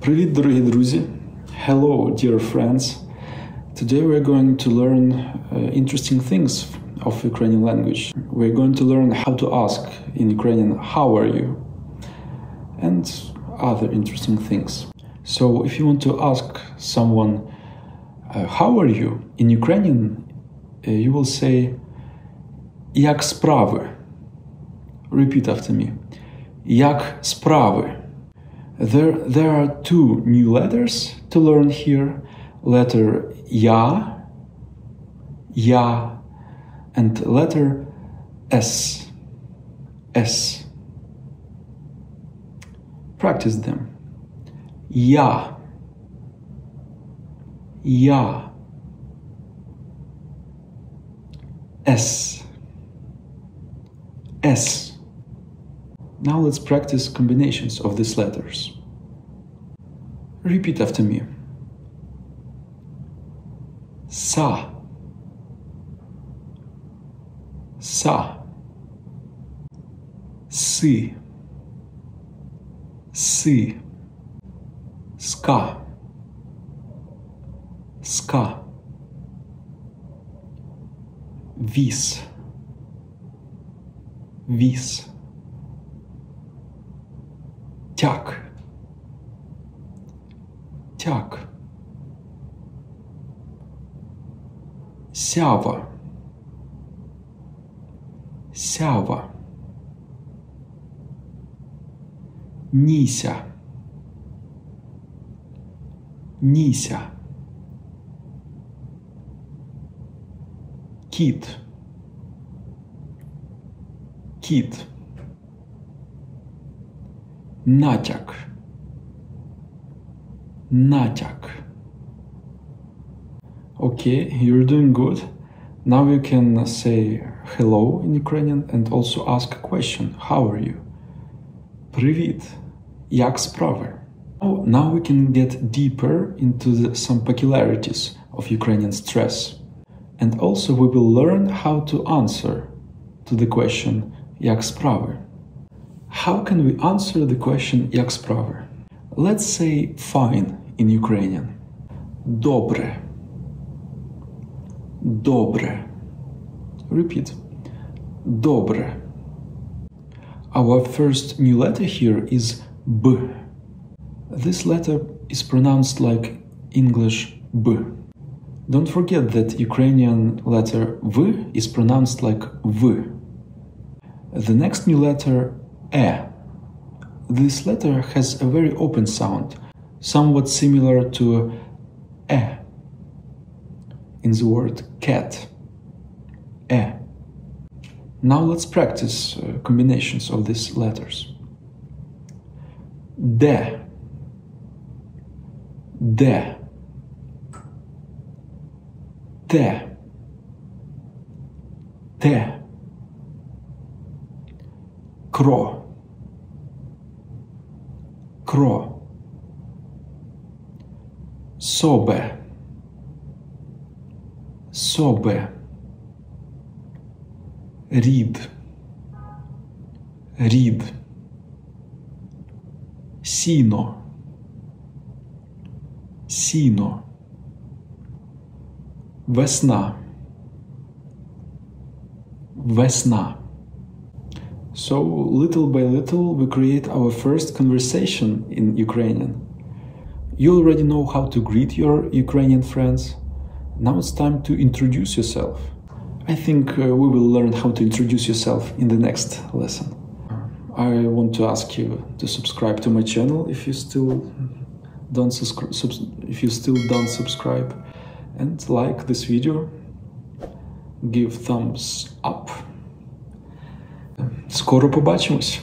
Привіт, дорогі друзі! Hello, dear friends! Today we're going to learn uh, interesting things of Ukrainian language. We're going to learn how to ask in Ukrainian, how are you? And other interesting things. So, if you want to ask someone, uh, how are you? In Ukrainian, uh, you will say, як справи? Repeat after me. Як справи? There, there are two new letters to learn here. Letter Ya, Ya, and letter S, S. Practice them. Ya, Ya, S, S. Now let's practice combinations of these letters. Repeat after me. Sa. Sa. Si. Si. Ska. Ska. Vis. Vis. Тяк. Тяк. Сява. Сява. Ніся. Ніся. Кіт. Кіт. Натяк. Натяк. Okay, you're doing good. Now you can say hello in Ukrainian and also ask a question. How are you? Привіт. Як справи? Now, now we can get deeper into the, some peculiarities of Ukrainian stress. And also we will learn how to answer to the question Як справи? How can we answer the question Як справи? Let's say fine in Ukrainian. Добре. Добре. Repeat. Добре. Our first new letter here is B. This letter is pronounced like English B. Don't forget that Ukrainian letter V is pronounced like V. The next new letter E. This letter has a very open sound, somewhat similar to E in the word cat. E. Now let's practice uh, combinations of these letters. De. De. Te. Te. Кро. Кро. Собе. Собе. Рід. Рід. Сіно. Сіно. Весна. Весна. So, little by little, we create our first conversation in Ukrainian. You already know how to greet your Ukrainian friends. Now it's time to introduce yourself. I think uh, we will learn how to introduce yourself in the next lesson. I want to ask you to subscribe to my channel if you still don't if you still don't subscribe and like this video give thumbs up Скоро побачимось!